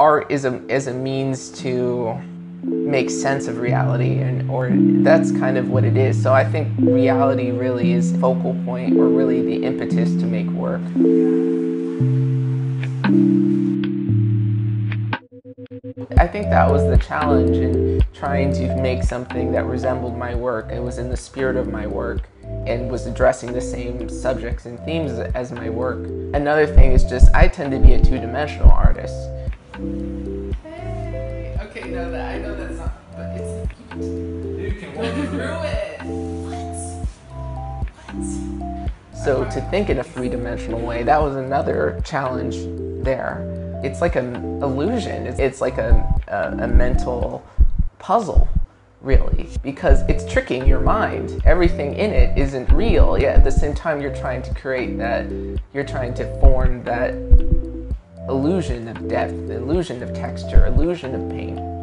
art is a is a means to make sense of reality and or that's kind of what it is. So i think reality really is focal point or really the impetus to make work. I think that was the challenge in trying to make something that resembled my work. It was in the spirit of my work and was addressing the same subjects and themes as my work. Another thing is just i tend to be a two-dimensional artist Hey. Okay, no, that I know that's not, but it's cute. You can walk through it. So to think in a three-dimensional way, that was another challenge there. It's like an illusion. It's, it's like a, a, a mental puzzle, really, because it's tricking your mind. Everything in it isn't real, yet at the same time you're trying to create that, you're trying to form that illusion of depth, illusion of texture, illusion of pain.